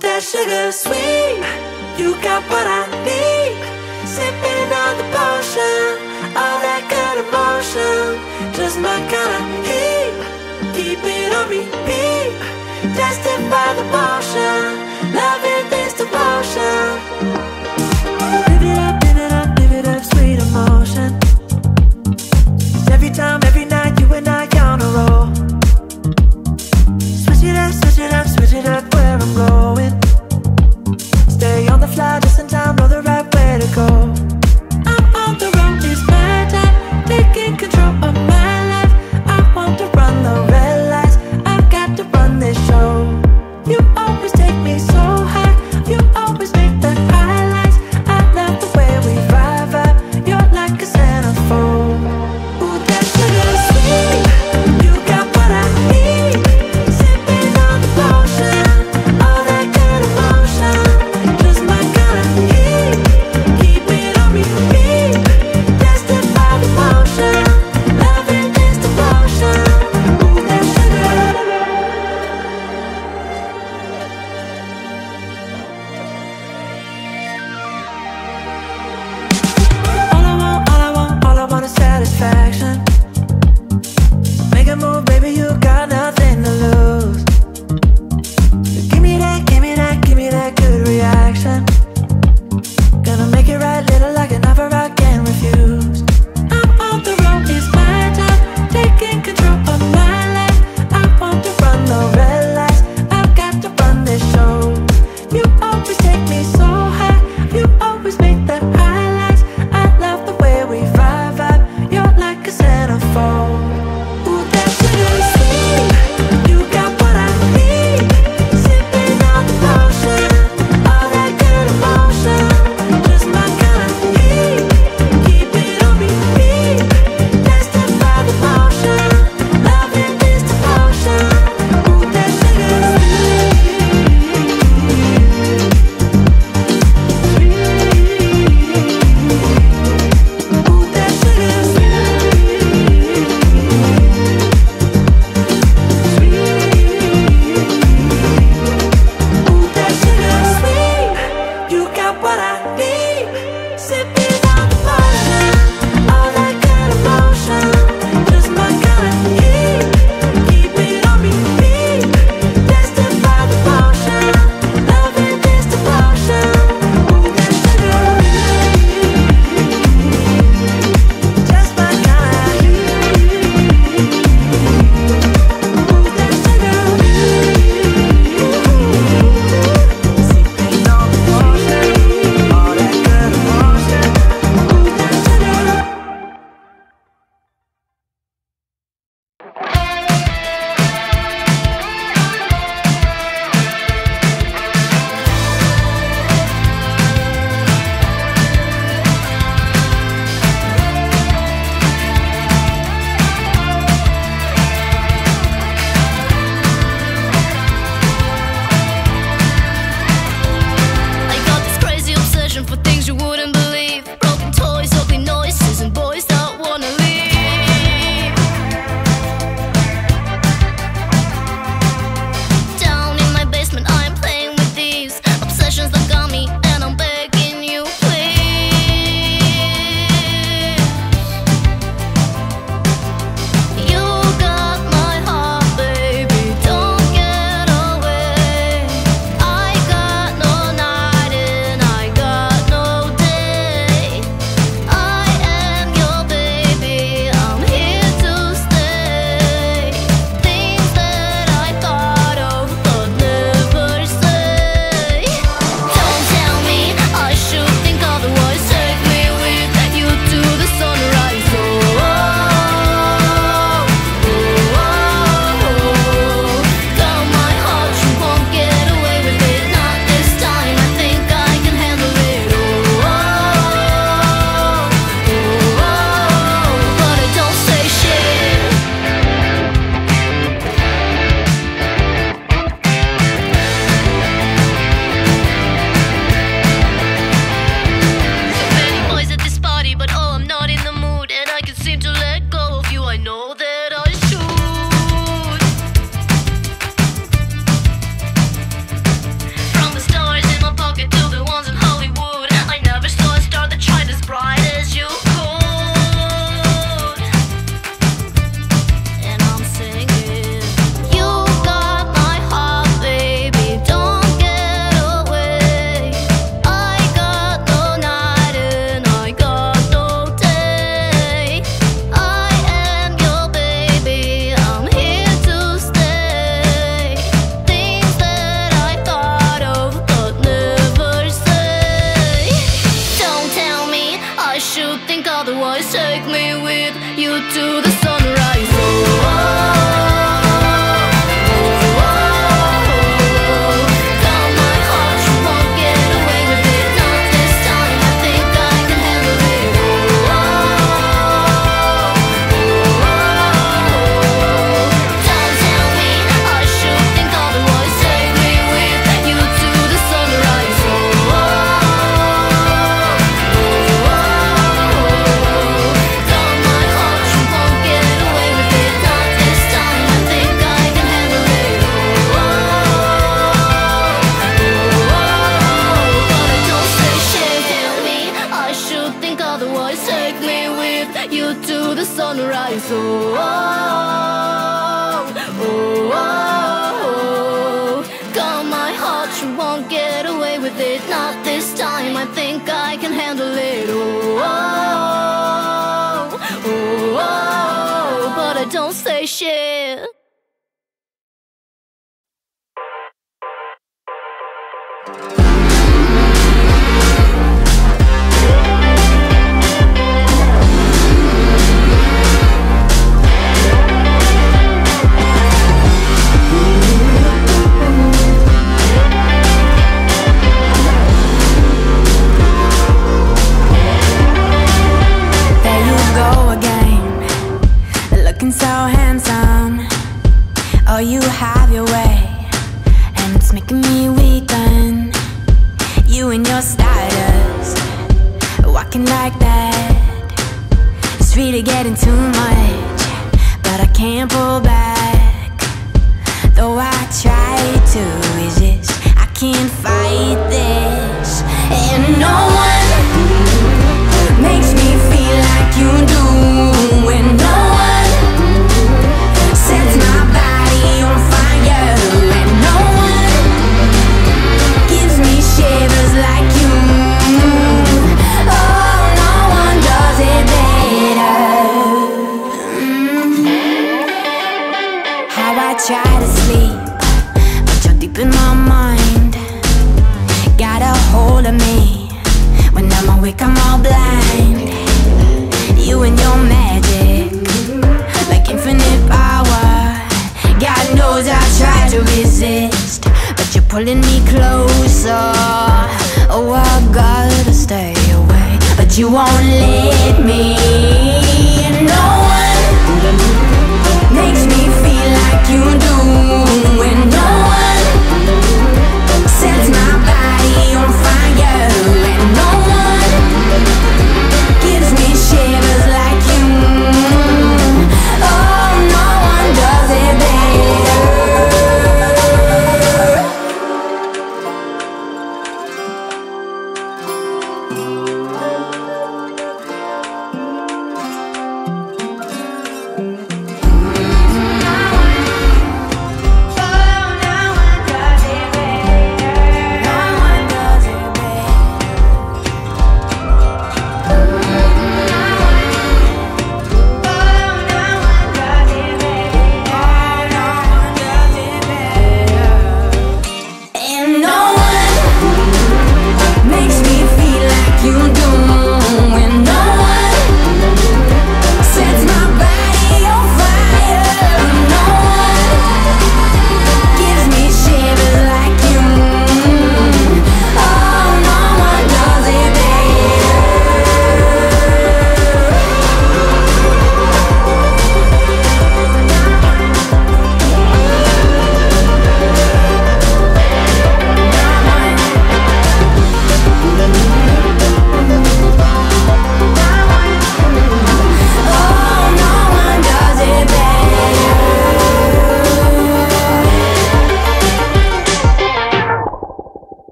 that sugar sweet. You got what I need. Sipping on the potion, all that good emotion. Just my kind of heat. Keep it on repeat. Tested by the potion. Loving this devotion. Live it up, live it up, live it up, sweet emotion. Every time, every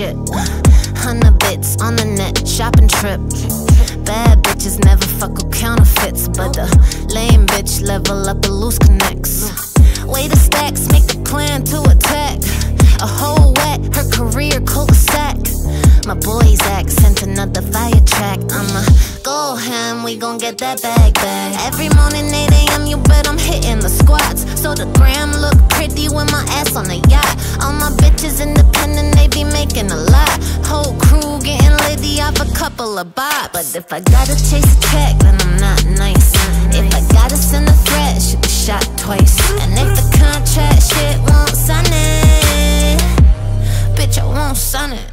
shit. Hundred bits on the net, shopping trip. Bad bitches never fuck with counterfeits, but the lame bitch level up the loose connects. Way the stacks, make the plan to attack a whole wet, her career cold set. My boy Zach sent another fire track. I'ma go ham, we gon' get that bag back. Every morning 8 a.m., you bet I'm hitting the squats. So the gram look pretty with my ass on the yacht. All my bitches independent, they be making a lot. Whole crew getting litty off a couple of bops. But if I gotta chase a check, then I'm not nice. If I gotta send a threat, should be shot twice. And if the contract shit won't sign it bitch, I won't son it.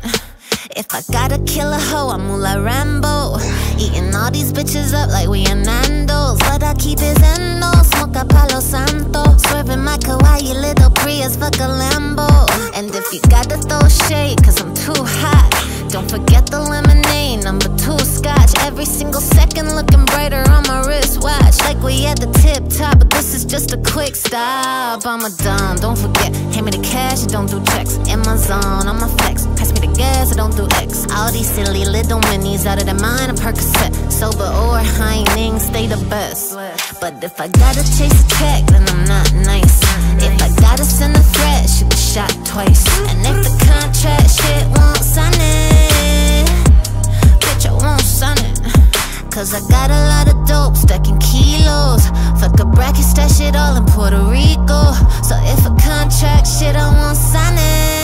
If I gotta kill a hoe, I'm Moolah Rambo. Eating all these bitches up like we in Nando's. But I keep it Zendo, smoke a Palo Santo. Swerving my kawaii little Prius, fuck a Lambo. And if you gotta throw shade, cause I'm too hot. Don't forget the lemonade, number two scotch. Every single second looking brighter on my wristwatch. Like we at the tip top, but this is just a quick stop. I'm a dumb, don't forget. Hand me the cash, I don't do checks. In my zone, I'm a flex. Pass me the gas, I don't do X. All these silly little minis out of their mind, a Percocet. Sober or high stay the best. But if I gotta chase a check, then I'm not nice. If I gotta send a threat, shoot the shot twice. And if the contract shit won't sign it, Cause I got a lot of dope stacking kilos. Fuck a bracket, stash shit all in Puerto Rico. So if a contract shit, I won't sign it.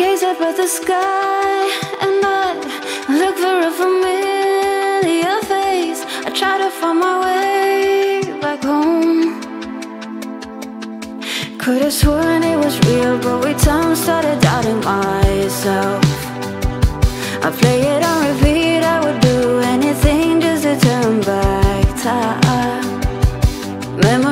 gaze up at the sky and I look for a familiar face. I try to find my way back home. Could have sworn it was real, but with time started doubting myself. I play it on repeat, I would do anything just to turn back time. Memories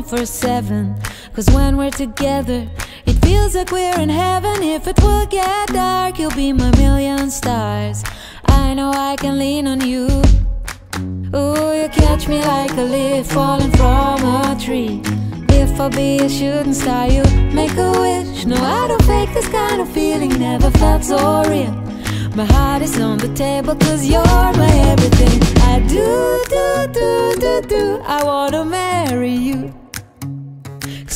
24-7 Cause when we're together It feels like we're in heaven. If it will get dark You'll be my million stars. I know I can lean on you. Ooh, you catch me like a leaf Falling from a tree. If I be a shooting star You make a wish. No, I don't fake this kind of feeling Never felt so real. My heart is on the table cause you're my everything. I do, do, do, do, do. I wanna marry you.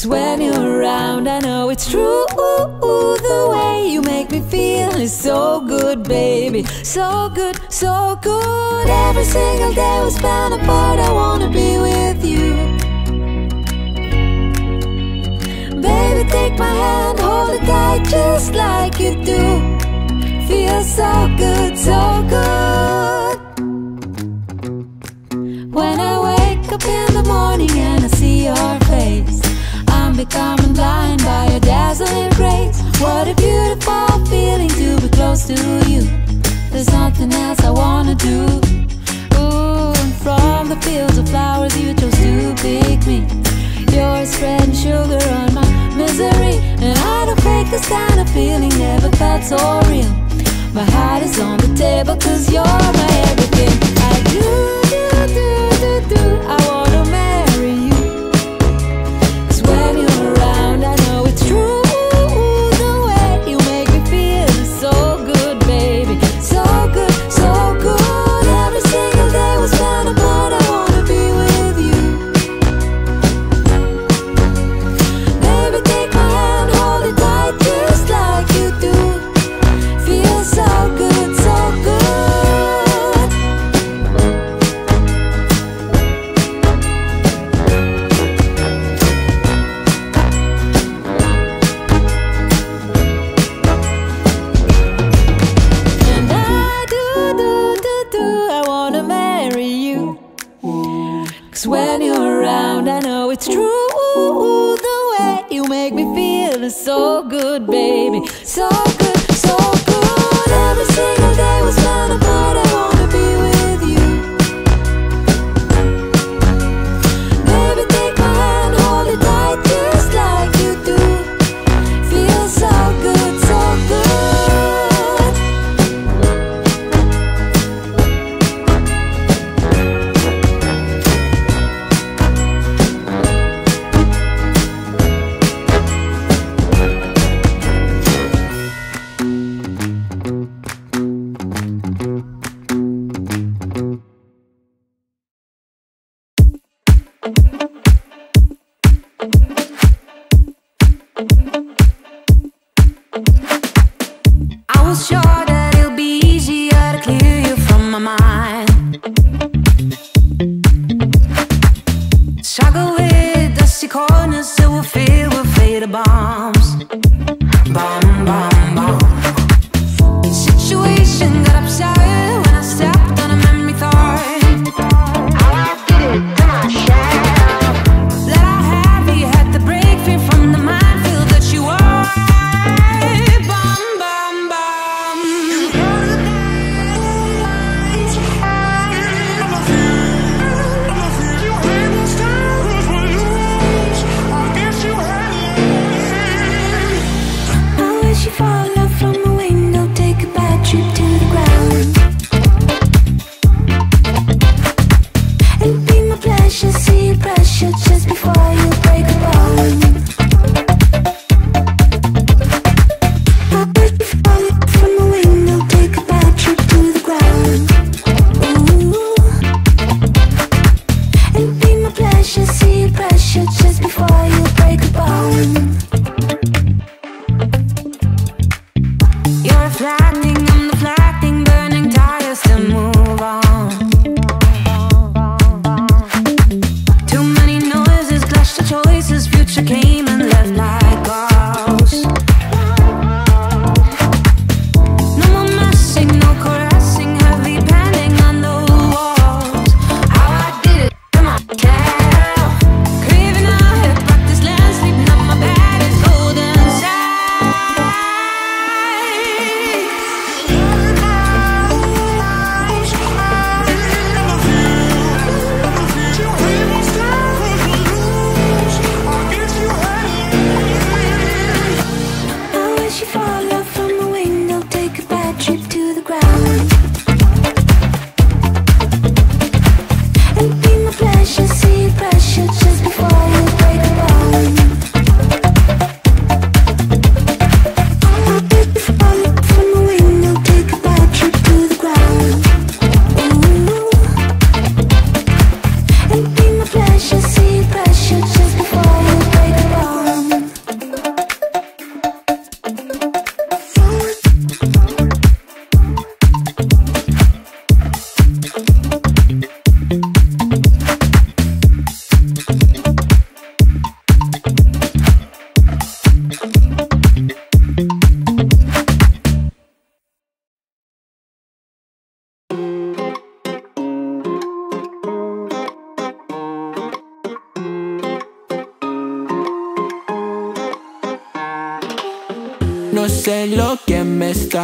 When you're around, I know it's true. The way you make me feel is so good, baby. So good, so good. Every single day we spend apart, I wanna be with you. Baby, take my hand, hold it tight just like you do. Feels so good, so good.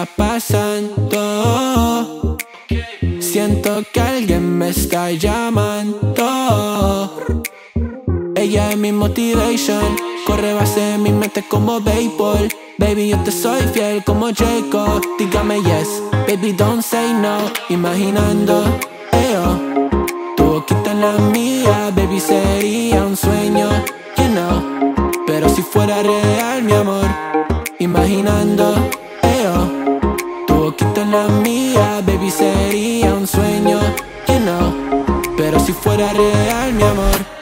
Pasando. Siento que alguien me está llamando. Ella es mi motivation. Corre base de mi mente como béisbol. Baby, yo te soy fiel como Jacob. Dígame yes, baby, don't say no. Imaginando. Tu boquita en la mía, baby, sería un sueño, you know. Pero si fuera real, mi amor imaginando, la mía, baby, sería un sueño, you know. Pero si fuera real, mi amor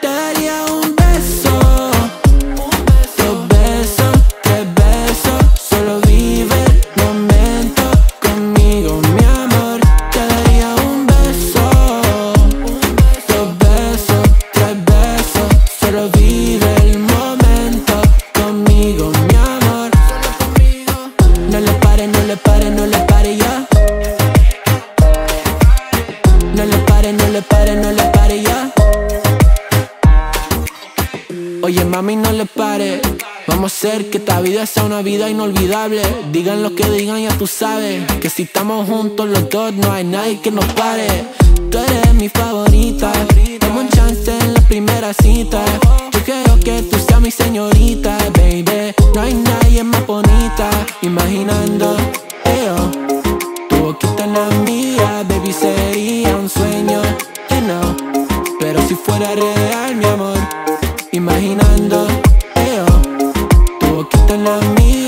Hacer que esta vida sea una vida inolvidable. Digan lo que digan, ya tú sabes. Que si estamos juntos los dos, no hay nadie que nos pare. Tú eres mi favorita. Dame un chance en la primera cita. Yo quiero que tú seas mi señorita, baby. No hay nadie más bonita. Imaginando, eo. Tu boquita en la mía, baby, sería un sueño, you know. Pero si fuera real, mi amor, imaginando. Tu boquita en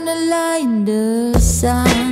To a the sun.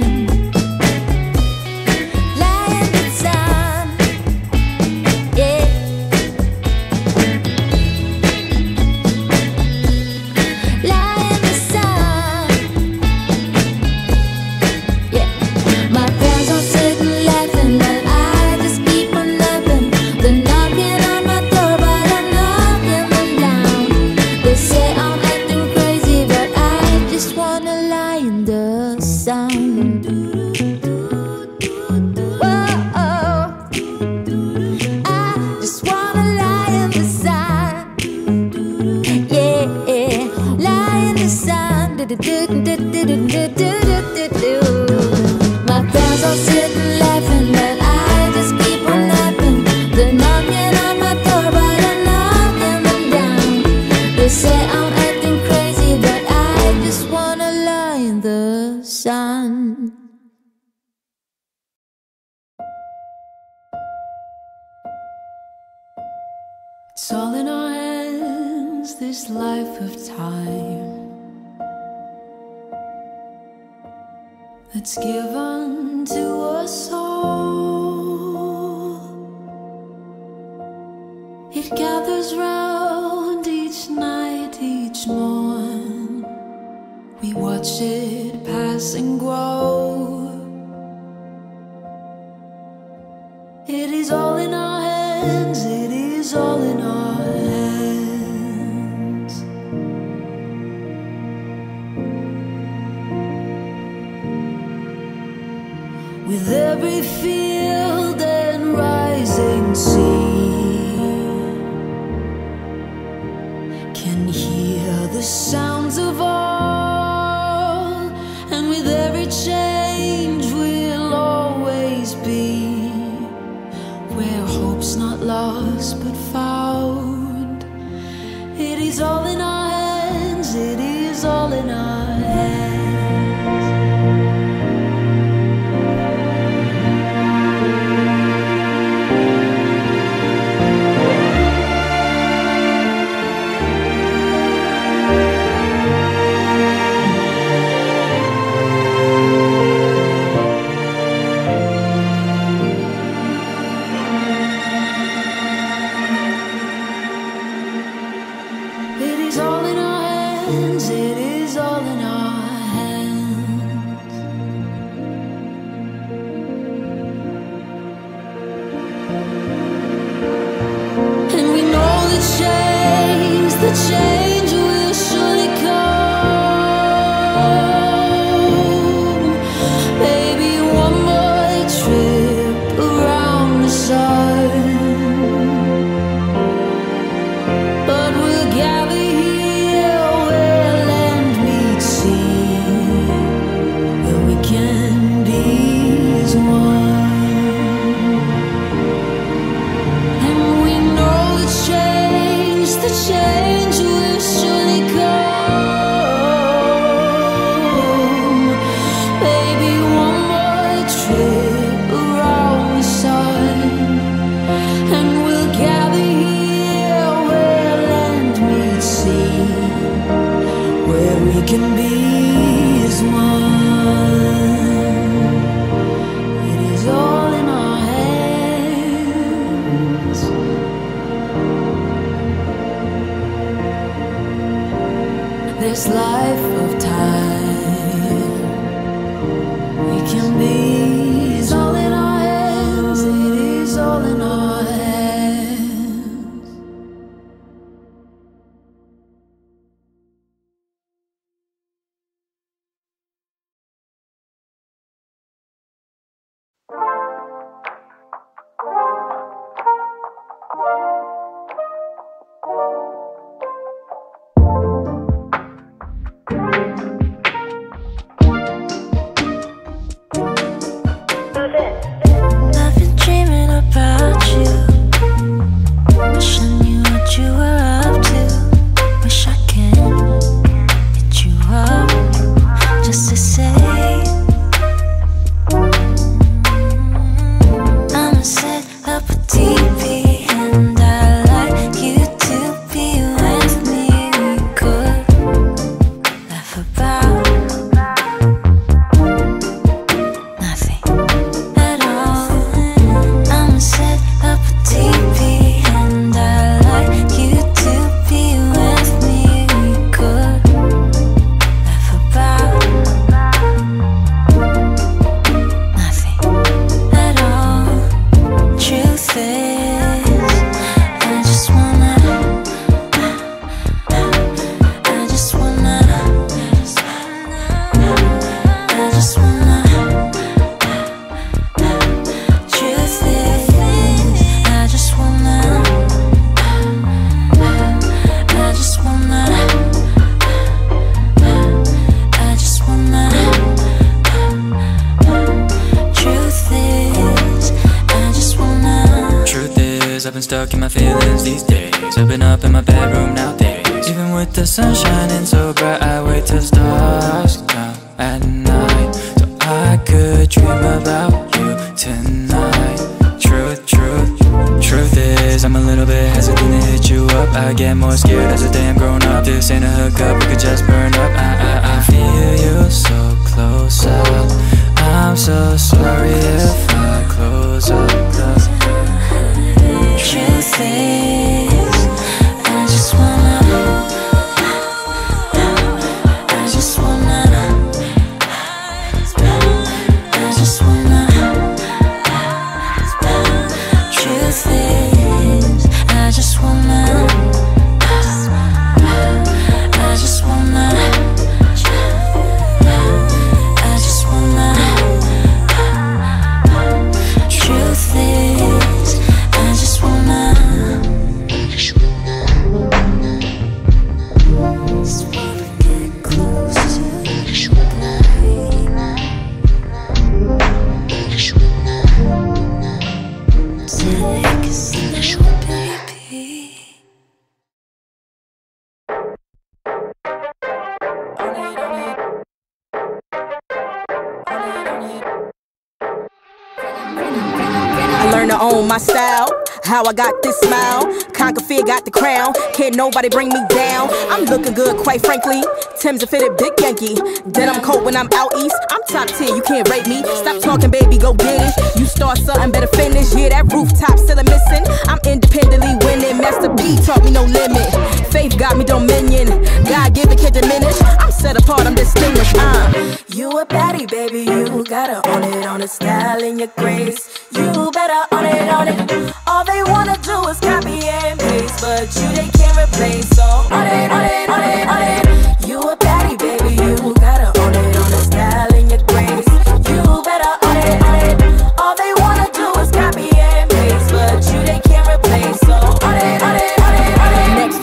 I got this smile. Conquer fear, got the crown. Can't nobody bring me down. I'm looking good, quite frankly. Tim's a fitted big Yankee. Then I'm cold when I'm out east. I'm top tier, you can't rate me. Stop talking, baby, go get it. You start something, better finish. Yeah, that rooftop still a missing. I'm independently winning. Master P taught me no limit. Faith got me dominion. God give it, can't diminish. I'm set apart, I'm distinguished. Uh. You a baddie, baby. You gotta own it on the style and your grace. You better own it, own it. All they wanna do is copy and paste, but you they can't replace. So own it, own it, own it, own it. You a baddie, baby. You gotta own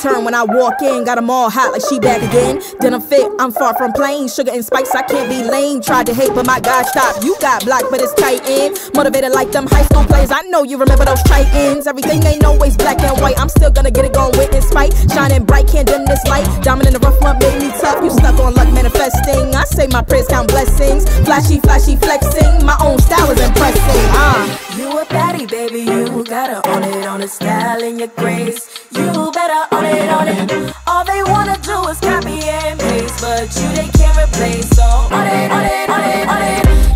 turn when I walk in, got 'em all hot like she back again. Denim fit, I'm far from plain. Sugar and spice, I can't be lame. Tried to hate, but my God, stop. You got blocked, but it's tight in. Motivated like them high school players. I know you remember those titans. Everything ain't always black and white. I'm still gonna get it going with this fight. Shining bright, can't dim this light. Diamond in the rough made me tough. You stuck on luck manifesting. I say my prayers count blessings. Flashy, flashy, flexing. My own style is impressing. Uh. You a baddie, baby. You gotta own it on the style and your grace. You better own it, own it. All they wanna do is copy and paste, but you they can't replace. So own it, own it, own it, own it.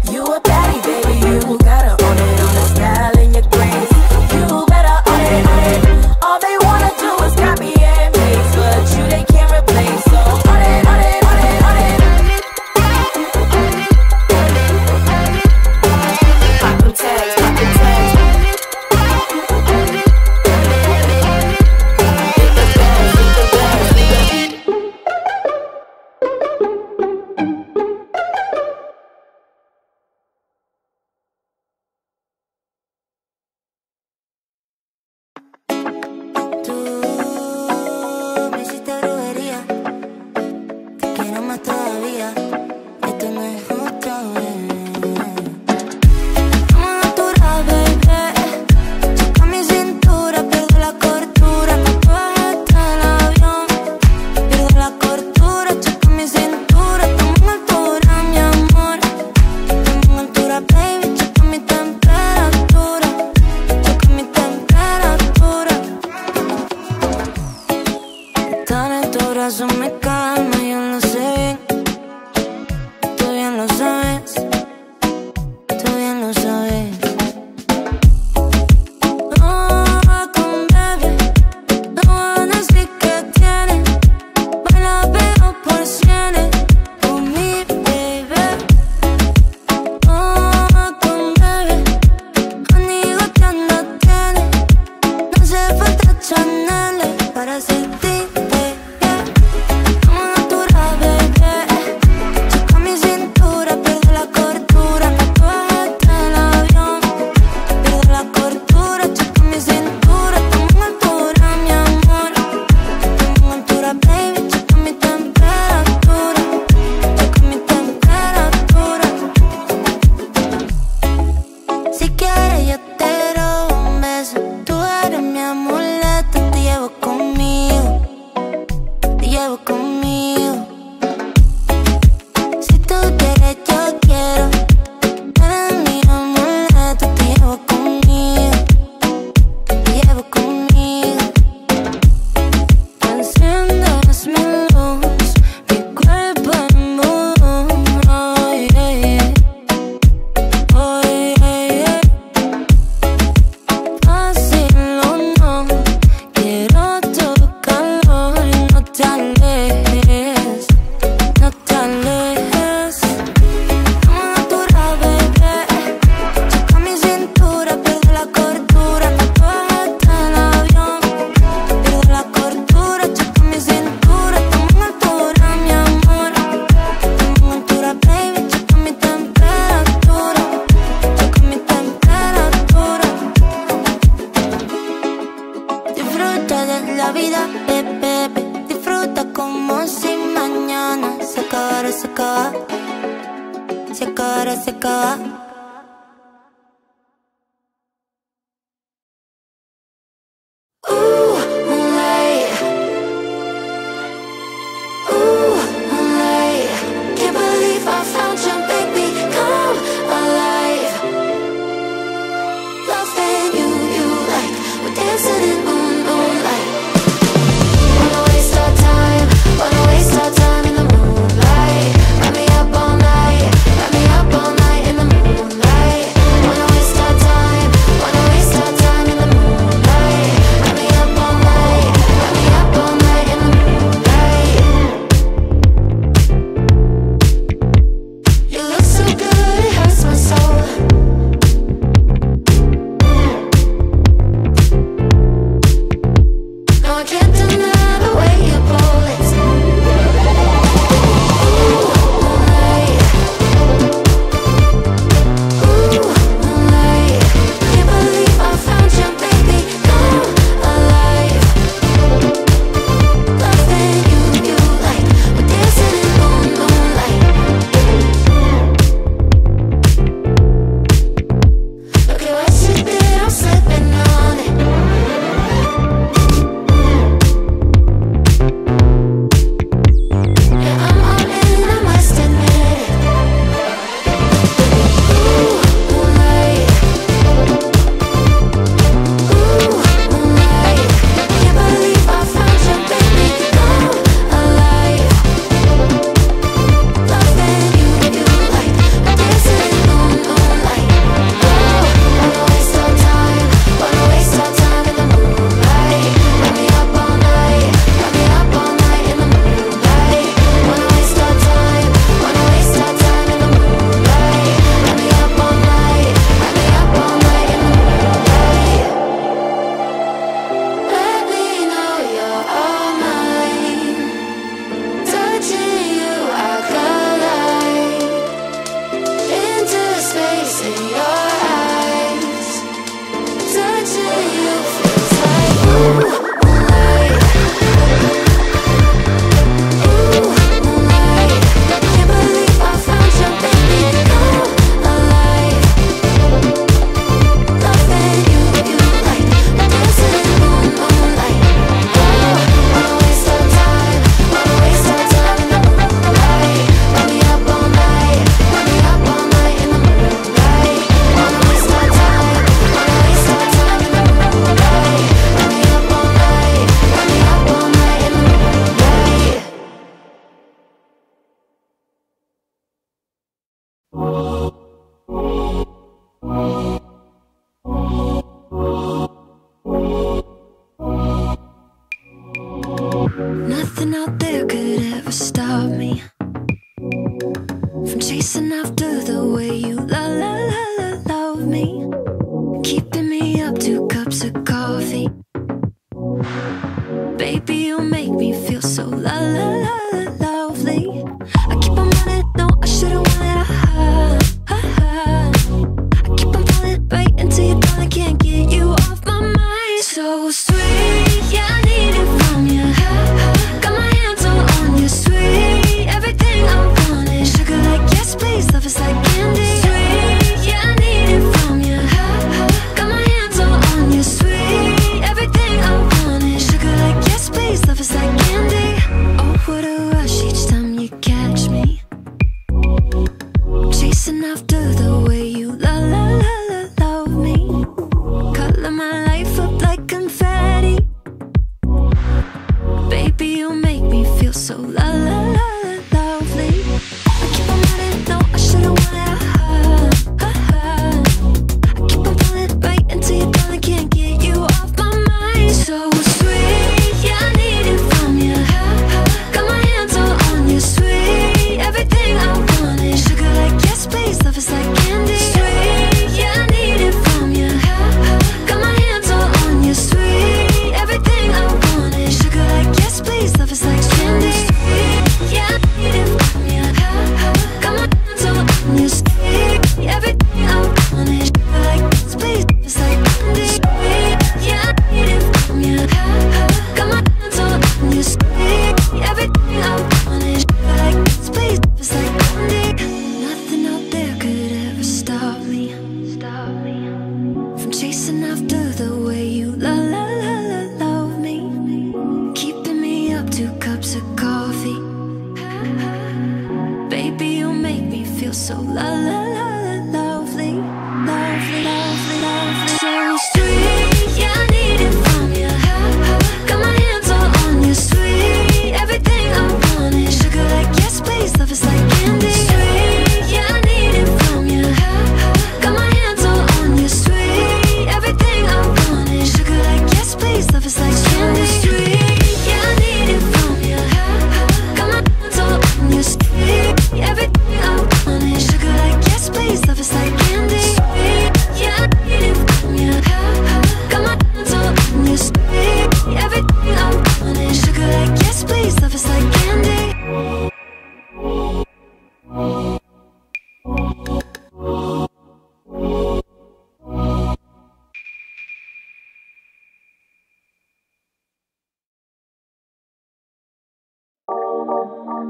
I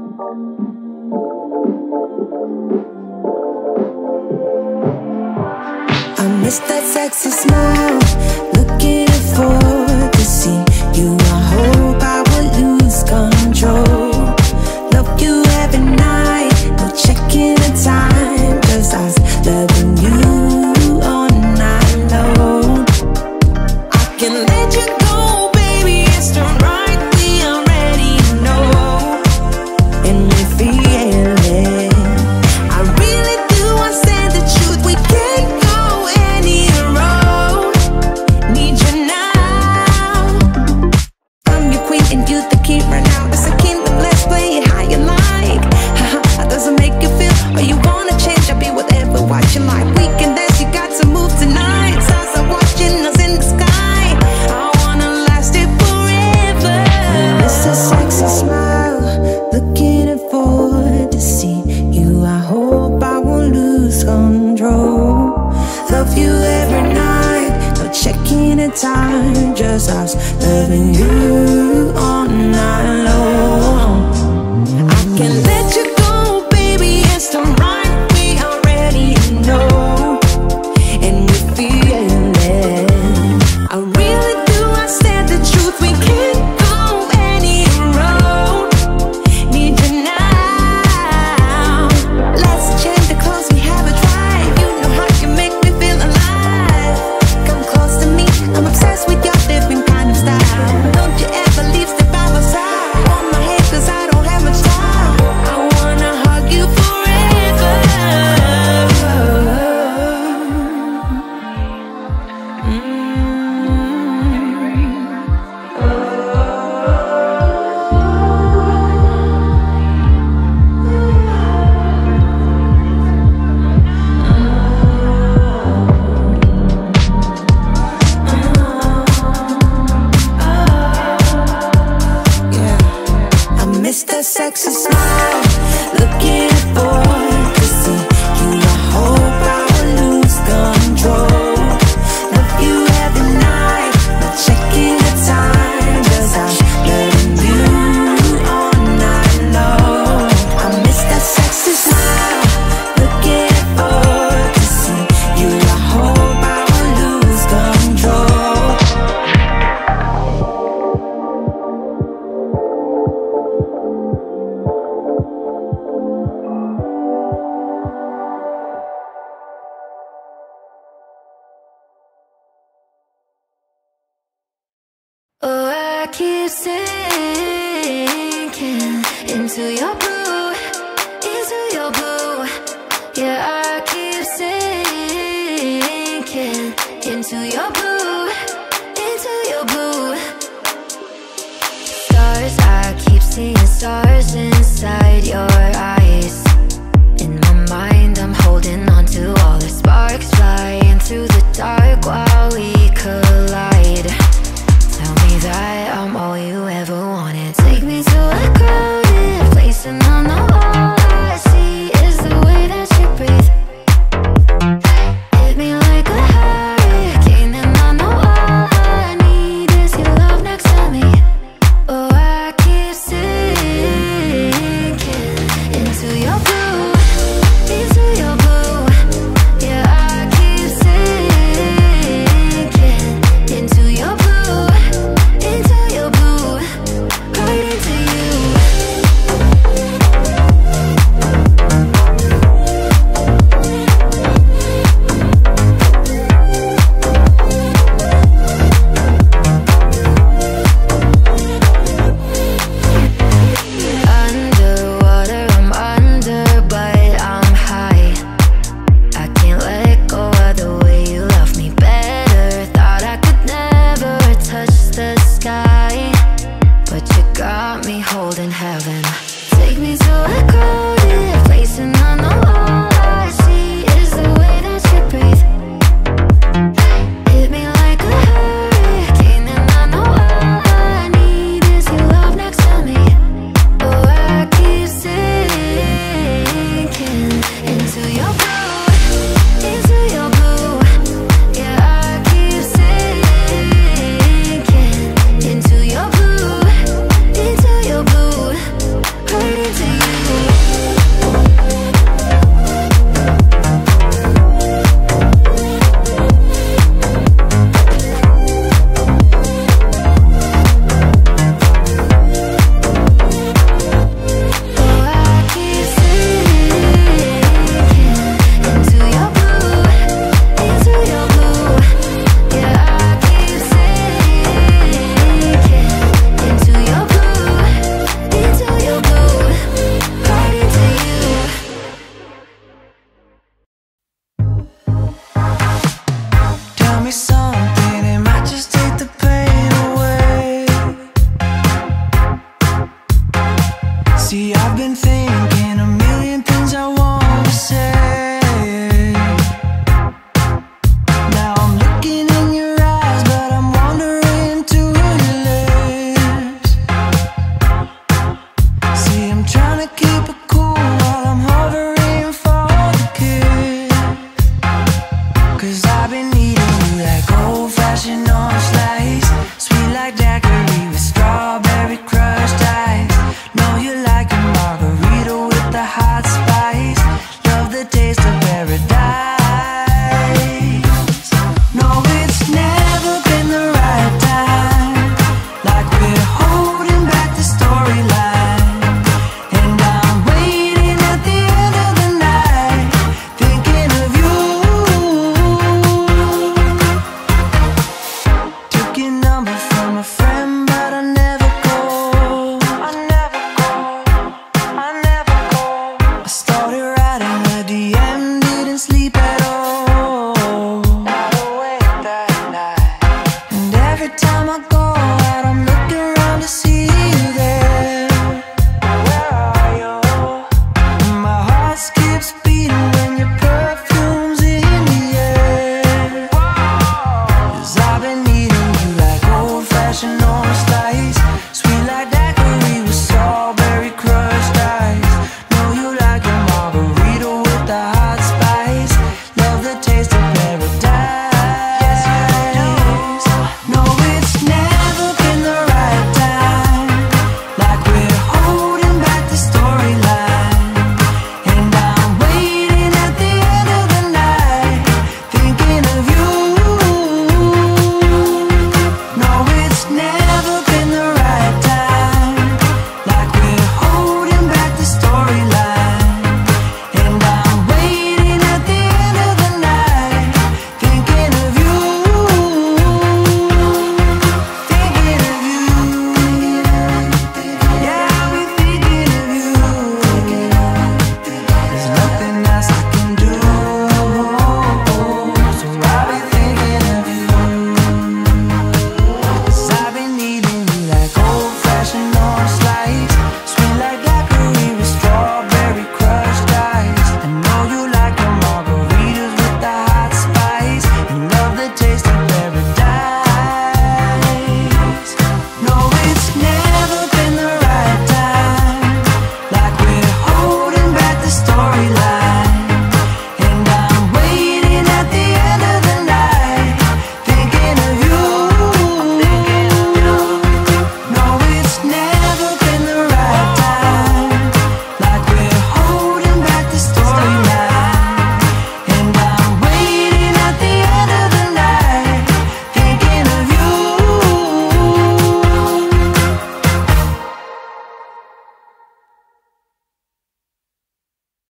miss that sexy smile looking just a sexy smile. Looking